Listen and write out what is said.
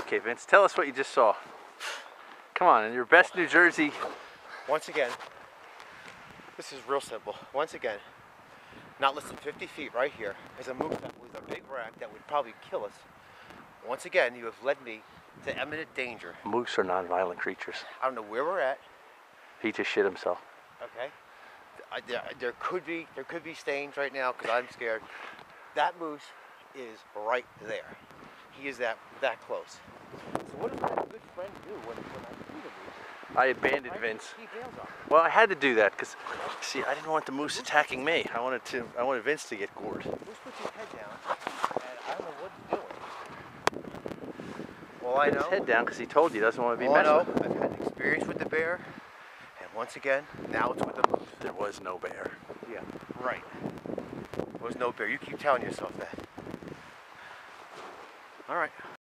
Okay, Vince, tell us what you just saw. Come on, in your best New Jersey. Once again, this is real simple. Once again, not less than 50 feet right here is a moose that was a big rack that would probably kill us. Once again, you have led me to imminent danger. Moose are non-violent creatures. I don't know where we're at. He just shit himself. Okay. I, there, there could be there could be stains right now because I'm scared. That moose is right there. He is that that close. So what does my good friend do when, when I see the moose? I abandoned Vince. He bails on me. Well, I had to do that because, see, I didn't want the moose attacking me. I wanted to. I wanted Vince to get gored. Moose puts his head down, and I don't know what he's doing. All I know, his head down because he told you he doesn't want to be all messed know, with. I've had experience with the bear, and once again, now it's with the moose. There was no bear. Yeah, right. There was no bear. You keep telling yourself that. All right.